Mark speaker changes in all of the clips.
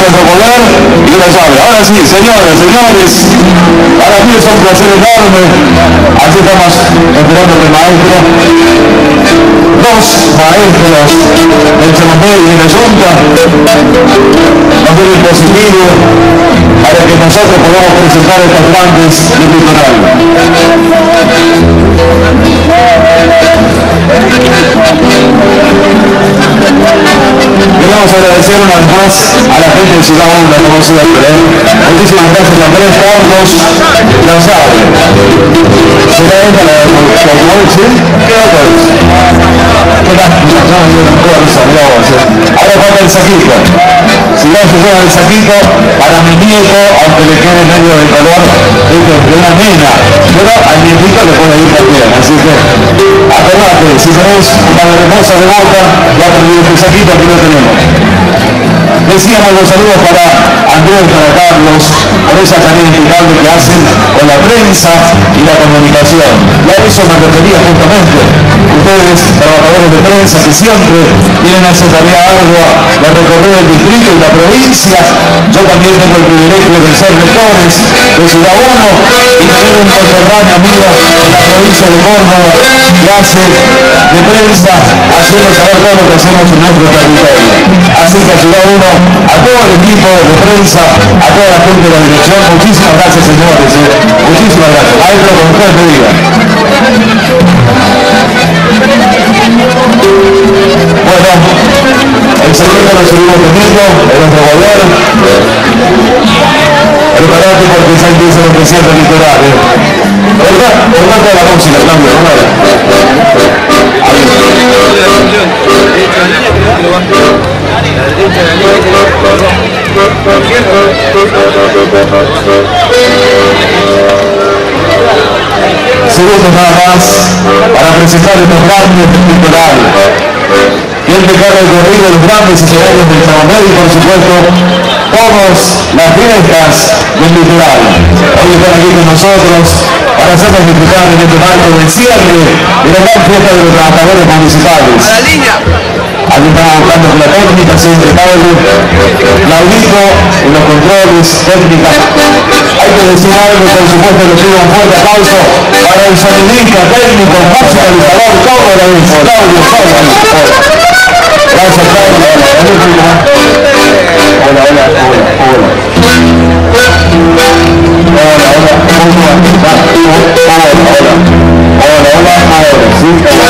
Speaker 1: nuestro poder y lo sabe. Ahora sí, señores, señores, para mí es un placer enorme. Aquí estamos esperando el maestro. Dos maestros del chamamé y de la Junta nos den el positivo para que nosotros podamos presentar estos grandes del litoral. Queremos agradecer una vez más a la gente de Ciudad Honda, como siempre. ¿eh? Muchísimas gracias Andrés por los lanzados. ¿Será esta la de Portugal, sí? ¿Qué ¿eh? Ahora falta el saquito. Si no se juega el saquito, para mi nieto, aunque le quede medio de color, de una nena, pero al nietito le puede ir también. Así que, acordate, si tenés una hermosa de boca, ya perdido este saquito, aquí lo tenemos. Decíamos los saludos para Andrés, para Carlos, por esa tarea impecable que hacen con la prensa y la comunicación. Y a eso me refería justamente. Ustedes, trabajadores de prensa, que siempre tienen esa tarea ardua de recorrer el distrito y la provincia. Yo también tengo el privilegio de ser lectores de Ciudad Uno y tener un conterráneo amigo en la provincia de Córdoba que hace de prensa, haciendo saber todo lo que hacemos en nuestro territorio. Así que Ciudad Uno, a todo el equipo de prensa, a toda la gente de la dirección, muchísimas gracias señores, eh. muchísimas gracias. Maestro, con ustedes me diga. Bueno, el segundo lo seguimos en nuestro gobierno. Preparate porque el presidente litoral. ¿eh? ¿Verdad? ¿Verdad toda la música? Cambio, ¿no? Segundos nada más para presentar estos grandes del litoral. Y el pecar recorrido los grandes escenarios del chamamé y por supuesto todas las fiestas del litoral. Hoy están aquí con nosotros para hacernos disfrutar en este marco del cierre de la gran fiesta de los trabajadores municipales. Aquí estamos hablando con la técnica, siempre Pablo, Laurito, en los controles, técnica. Hay que decir algo, por supuesto, le pido un fuerte aplauso para el sonidista, técnico, musicalizador, todo lo mismo. Claudio. Gracias, Claudio. Hola, hola, hola, hola. Hola, hola. Hola, hola. Hola,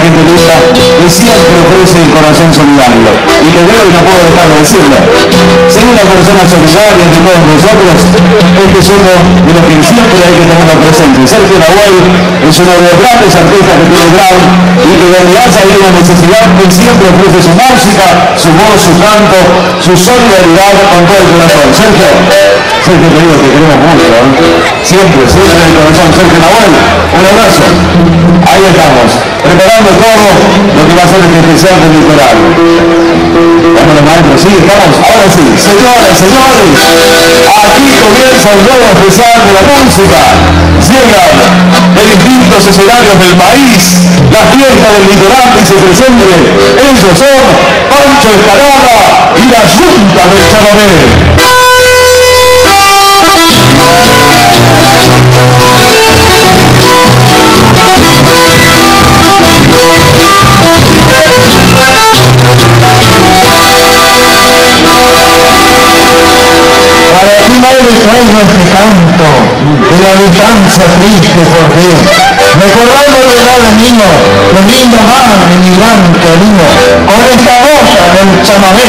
Speaker 1: gente linda que siempre ofrece el corazón solidario. Y lo veo y no puedo dejar de decirlo. Ser una persona solidaria entre todos nosotros es que somos de los que siempre hay que tenerlo presente. Sergio Nahuel es uno de los grandes artistas que tiene Brown y que donde ha salido una necesidad, él siempre ofrece su música, su voz, su canto, su solidaridad con todo el corazón. Sergio, Sergio te digo que queremos mucho, ¿eh? siempre, siempre en el corazón. Sergio Nahuel, un abrazo. Ahí estamos, preparando todo lo que va a ser este especial del litoral. Bueno, los maestros, sí, estamos, ahora sí, señoras, señores, aquí comienza el nuevo especial de la música. Llegan de distintos escenarios del país, la fiesta del litoral dice presente. Ellos son Pancho Escalada y la Junta del Chamamé.
Speaker 2: Traigo este canto de la distancia triste porque recordando edad mío, lo lindo madre, mi gran cariño, con esta rosa del chamamé.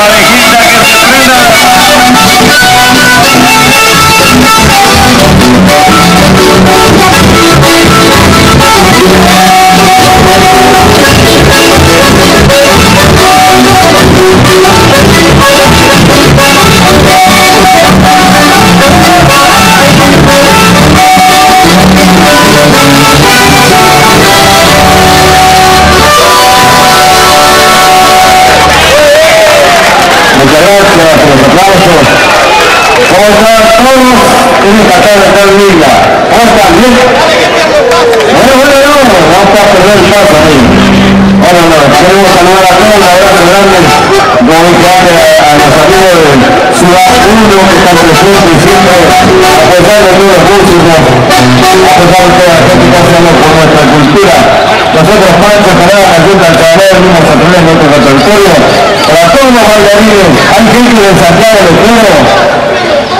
Speaker 1: Sorry. ¿Cómo están todos? Tienen que de linda. ¿Cómo están? ¿Bien? Bueno, bueno, a perder el paso ahí. Bueno, no, queremos saludar a a los amigos de Ciudad 1 que están a pesar de todos los músicos, a pesar de toda la gente que por nuestra cultura. Nosotros, Pancho, Canadá, la Junta del Cabaret, venimos a tener nuestro repertorio para todos los bailarines. Hay gente de Santiago de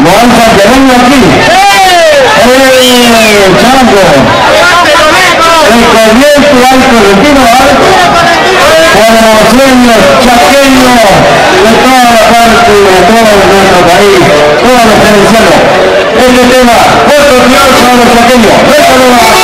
Speaker 1: los han santiagueños aquí. ¡Eh, Chango! El corriente alto argentino, formoseños, chaqueños, de toda la parte de todo nuestro país, todos los venezolanos. Este tema, Puerto Triunfo para los chaqueños. ¡Déjalo!